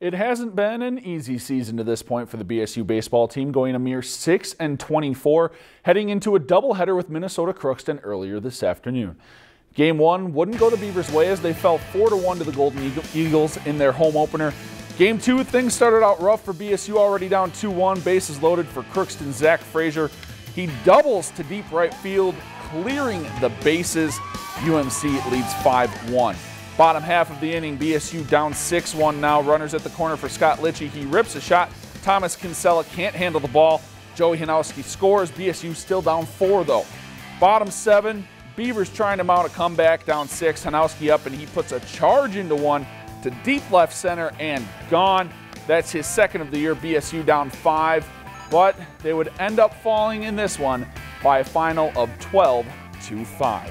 It hasn't been an easy season to this point for the BSU baseball team, going a mere 6 and 24, heading into a doubleheader with Minnesota Crookston earlier this afternoon. Game one wouldn't go the Beavers' way as they fell 4 to 1 to the Golden Eagles in their home opener. Game two, things started out rough for BSU, already down 2 1, bases loaded for Crookston Zach Frazier. He doubles to deep right field, clearing the bases. UMC leads 5 1. Bottom half of the inning, BSU down 6-1 now. Runners at the corner for Scott Litchie. He rips a shot. Thomas Kinsella can't handle the ball. Joey Hanowski scores. BSU still down four, though. Bottom seven, Beavers trying to mount a comeback down six. Hanowski up, and he puts a charge into one to deep left center and gone. That's his second of the year. BSU down five, but they would end up falling in this one by a final of 12 to 5.